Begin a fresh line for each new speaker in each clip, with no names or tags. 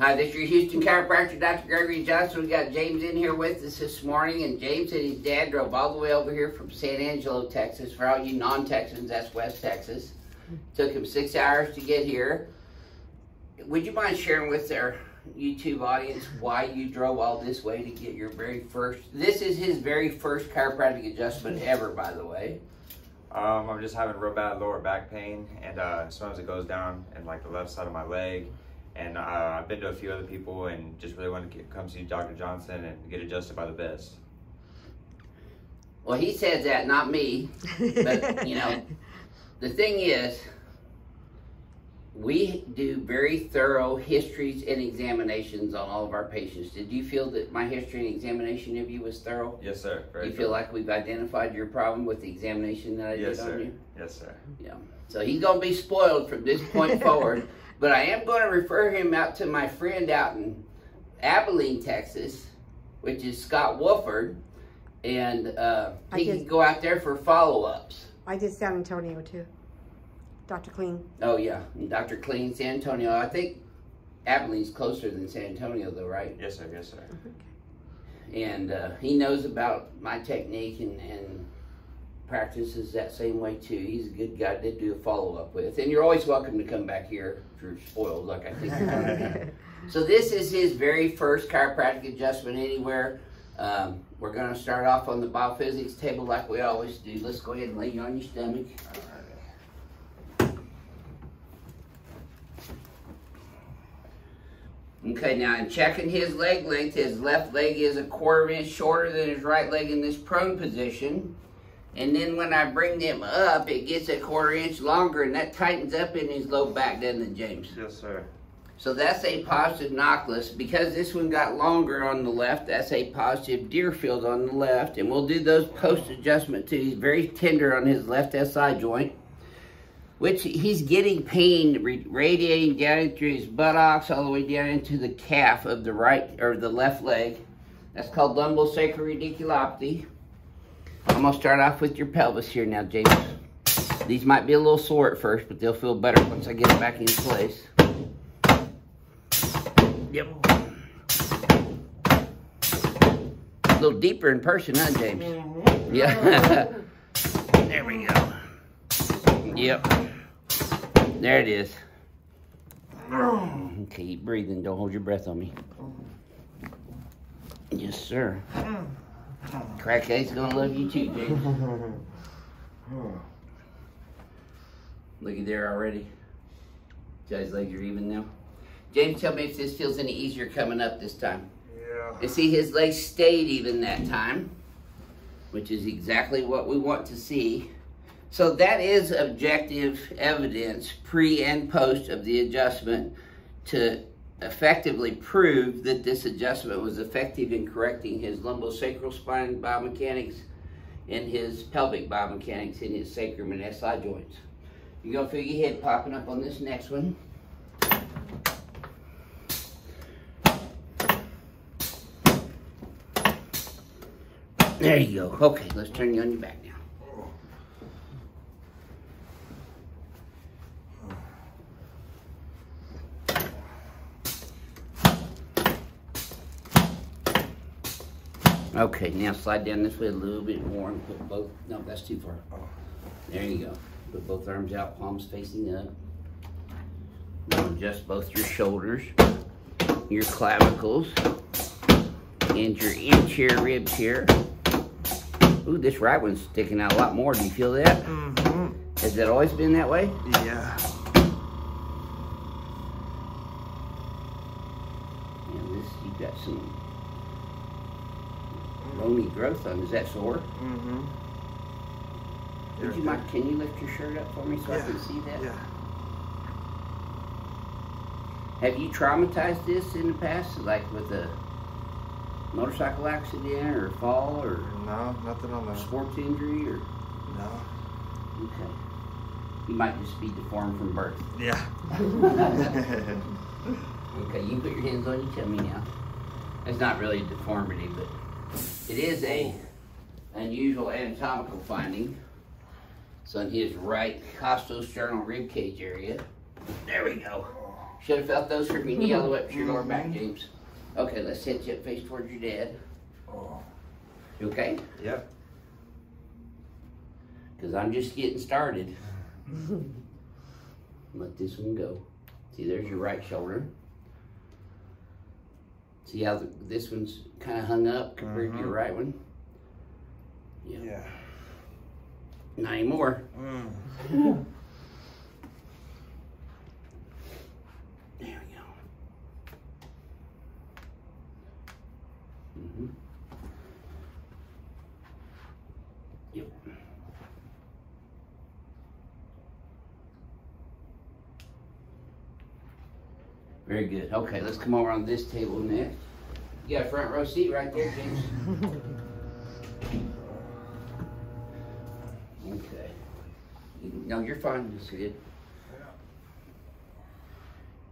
Hi, this is your Houston chiropractor, Dr. Gregory Johnson. We got James in here with us this morning, and James and his dad drove all the way over here from San Angelo, Texas. For all you non-Texans, that's West Texas. Took him six hours to get here. Would you mind sharing with our YouTube audience why you drove all this way to get your very first? This is his very first chiropractic adjustment ever, by the way.
Um, I'm just having real bad lower back pain, and uh, sometimes it goes down in like the left side of my leg. And uh, I've been to a few other people, and just really want to get, come see Dr. Johnson and get adjusted by the best.
Well, he says that, not me. But you know, the thing is, we do very thorough histories and examinations on all of our patients. Did you feel that my history and examination of you was thorough?
Yes, sir. Very
you feel like we've identified your problem with the examination that I
yes,
did
sir.
on you?
Yes, sir.
Yeah. So he's gonna be spoiled from this point forward. But I am going to refer him out to my friend out in Abilene, Texas, which is Scott Wolford, and uh, he can go out there for follow-ups.
I did San Antonio too. Dr. Clean.
Oh yeah, and Dr. Clean, San Antonio. I think Abilene's closer than San Antonio, though, right?
Yes, sir. Yes, sir. Okay.
And uh, he knows about my technique and, and practices that same way too. He's a good guy to do a follow up with. And you're always welcome to come back here if you're spoiled, like I think you're gonna be. So this is his very first chiropractic adjustment anywhere. Um, we're gonna start off on the biophysics table like we always do. Let's go ahead and lay you on your stomach. Okay, now in checking his leg length, his left leg is a quarter inch shorter than his right leg in this prone position. And then when I bring them up, it gets a quarter inch longer and that tightens up in his low back, doesn't it, James?
Yes, sir.
So that's a positive Nachlas. Because this one got longer on the left, that's a positive Derifield on the left. And we'll do those post-adjustment too. He's very tender on his left SI joint, which he's getting pain radiating down through his buttocks all the way down into the calf of the right or the left leg. That's called lumbosacral radiculopathy. I'm gonna start off with your pelvis here now, James. These might be a little sore at first, but they'll feel better once I get them back in place. Yep. A little deeper in person, huh, James? Mm -hmm. Yeah. there we go. Yep. There it is. Okay, keep breathing. Don't hold your breath on me. Yes, sir. Crackhead's gonna love you too, James. Looky there already. Guy's legs are even now. James, tell me if this feels any easier coming up this time.
Yeah.
You see his legs stayed even that time, which is exactly what we want to see. So that is objective evidence pre and post of the adjustment to effectively prove that this adjustment was effective in correcting his lumbosacral spine biomechanics and his pelvic biomechanics in his sacrum and SI joints. You're gonna feel your head popping up on this next one. There you go. Okay, let's turn you on your back now. Okay, now slide down this way a little bit more and put both, no, that's too far. There you go. Put both arms out, palms facing up. Now adjust both your shoulders, your clavicles, and your anterior ribs here. Ooh, this right one's sticking out a lot more. Do you feel that?
Mm -hmm.
Has that always been that way?
Yeah.
Yeah, this, you've got some bony growth on. Is that sore?
Mm-hmm.
Would you mind, can you lift your shirt up for me so
yeah.
I can see that?
Yeah.
Have you traumatized this in the past, like with a motorcycle accident or fall or
no, nothing on that.
Sports injury or
no.
Okay. You might just be deformed from birth.
Yeah.
okay, you put your hands on your tummy now. It's not really a deformity, but it is a unusual anatomical finding. It's on his right costosternal rib cage area. There we go. Should have felt those from your knee all the way up to your lower back, James. Okay, let's hit you face towards your dad. You okay?
Yep.
Because I'm just getting started. Let this one go. See, there's your right shoulder. See how the, this one's kind of hung up compared to your
Mhm.
right one?
Yeah.
Not anymore.
Mm.
Very good. Okay, let's come over on this table next. You got a front row seat right there, James. Okay. No, you're fine. It's good.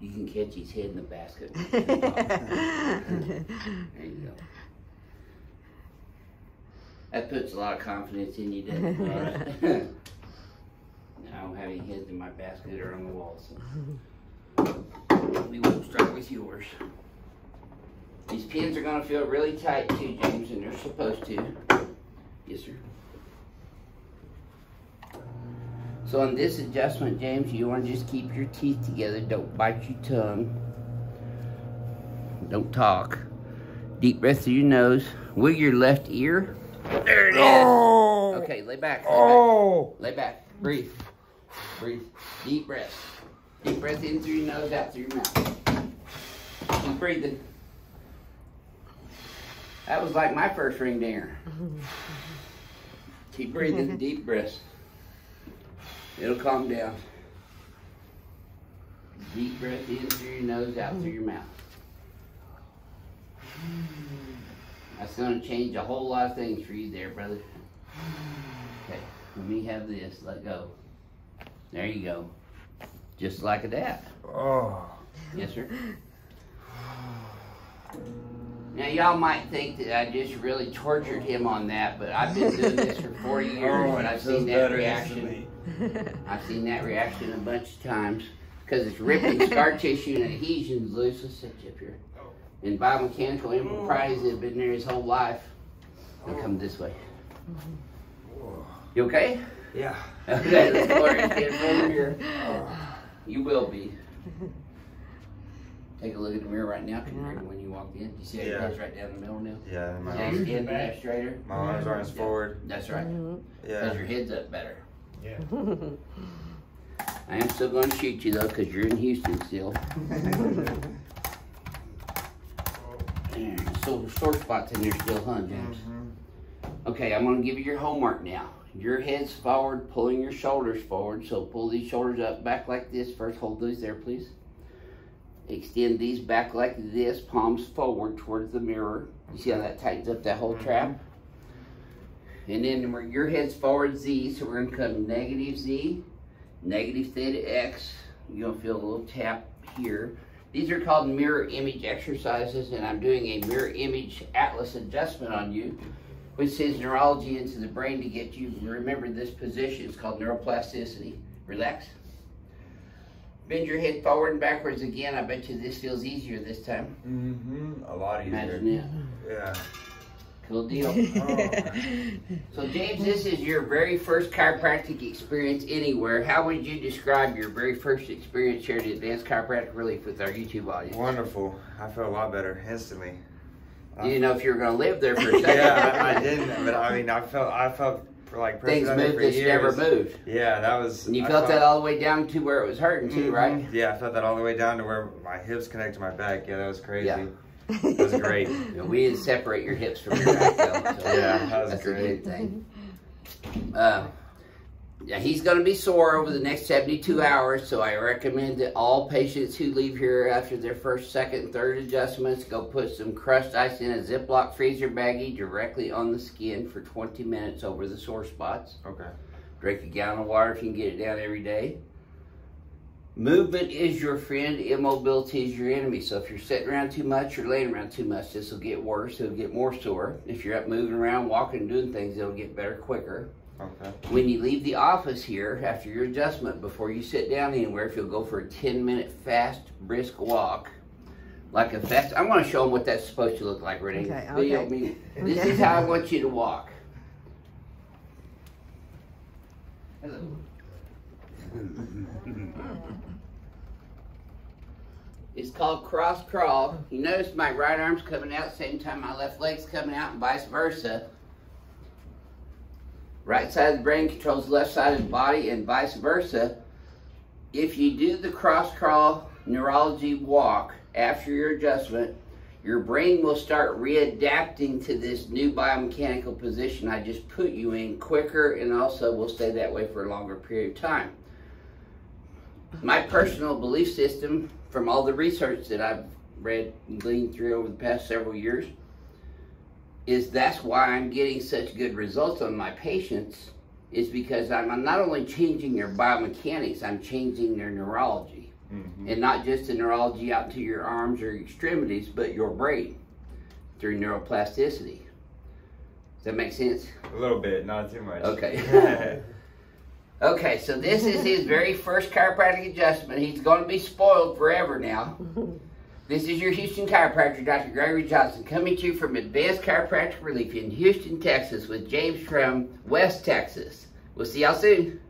You can catch his head in the basket. There you go. That puts a lot of confidence in you, doesn't it? I don't have any heads in my basket or on the wall, so we won't start with yours. These pins are gonna feel really tight too, James, and they're supposed to. Yes, sir. So on this adjustment, James, you want to just keep your teeth together. Don't bite your tongue. Don't talk. Deep breath through your nose. Wiggle your left ear. There it is.
Oh.
Okay, lay back. Lay back.
Oh.
Lay back. Breathe. Breathe. Deep breath. Deep breath in through your nose, out through your mouth. Keep breathing. That was like my first ring dinger. Keep breathing. Deep breaths. It'll calm down. Deep breath in through your nose, out through your mouth. That's going to change a whole lot of things for you there, brother. Okay, let me have this. Let go. There you go. Just like that.
Oh.
Yes, sir. Now, y'all might think that I just really tortured him on that, but I've been doing this for four years, and I've seen that reaction. I've seen that reaction a bunch of times because it's ripping scar tissue and adhesions loose. Let's you up here. And biomechanical enterprise have been there his whole life. Now come this way. You okay?
Yeah.
Okay, let's and get over here. You will be. Take a look at the mirror right now compared to when you walked in. You see how your
Yeah.
head's right down the middle now?
Yeah. My
Yeah,
arms,
your head back straighter.
my arms aren't as forward.
That's right. Mm-hmm. Because
Yeah.
your head's up better.
Yeah.
I am still going to shoot you though, because you're in Houston still. There, So sore spots in there still, huh, James? Mm-hmm. Okay, I'm gonna give you your homework now. Your head's forward, pulling your shoulders forward. So pull these shoulders up back like this. First, hold those there, please. Extend these back like this, palms forward towards the mirror. You see how that tightens up that whole trap? Mm-hmm. And then we're- your head's forward Z, so we're gonna come negative Z, negative theta X. You're gonna feel a little tap here. These are called mirror image exercises, and I'm doing a mirror image atlas adjustment on you which sends neurology into the brain to get you remember this position. It's called neuroplasticity. Relax. Bend your head forward and backwards again. I bet you this feels easier this time.
Mm-hmm. A lot easier.
Imagine it.
Yeah.
Cool deal.
Oh.
So, James, this is your very first chiropractic experience anywhere. How would you describe your very first experience here at Advanced Chiropractic Relief with our YouTube audience?
Wonderful. I feel a lot better instantly.
Do you know if you were going to live there for a second?
yeah, I, I didn't, but I mean, I felt I felt like
Things moved that you never
years.
moved.
Yeah, that was.
And you
I
felt that all the way down to where it was hurting, too, right?
Mhm. Yeah, I felt that all the way down to where my hips connect to my back. Yeah, that was crazy.
Yeah.
It was great.
Yeah, we didn't separate your hips from your back, though. So
Yeah, that was
that's
great.
a good thing. Uh, yeah, he's going to be sore over the next 72 hours, so I recommend that all patients who leave here after their first, second, and third adjustments go put some crushed ice in a Ziploc freezer baggie directly on the skin for 20 minutes over the sore spots.
Okay.
Drink a gallon of water if you can get it down every day. Movement is your friend, immobility is your enemy. So if you're sitting around too much or laying around too much, this will get worse. It'll get more sore. If you're up moving around, walking, doing things, it'll get better quicker.
Okay.
When you leave the office here after your adjustment, before you sit down anywhere, if you'll go for a 10 minute fast, brisk walk, like a fast, I want to show them what that's supposed to look like, Renee.
Okay,
Video
okay.
me. This
Okay.
is how I want you to walk. Hello. It's called cross crawl. You notice my right arm's coming out same time my left leg's coming out and vice versa. Right side of the brain controls the left side of the body and vice versa. If you do the cross crawl neurology walk after your adjustment, your brain will start readapting to this new biomechanical position I just put you in quicker and also will stay that way for a longer period of time. My personal belief system from all the research that I've read and gleaned through over the past several years is that's why I'm getting such good results on my patients is because I'm, I'm not only changing their biomechanics, I'm changing their neurology.
hmm
And not just the neurology out to your arms or extremities, but your brain through neuroplasticity. Does that make sense?
A little bit, not too much.
Okay. Okay, so this is his very first chiropractic adjustment. He's going to be spoiled forever now. This is your Houston chiropractor, Dr. Gregory Johnson, coming to you from Advanced Chiropractic Relief in Houston, Texas, with James from West Texas. We'll see y'all soon.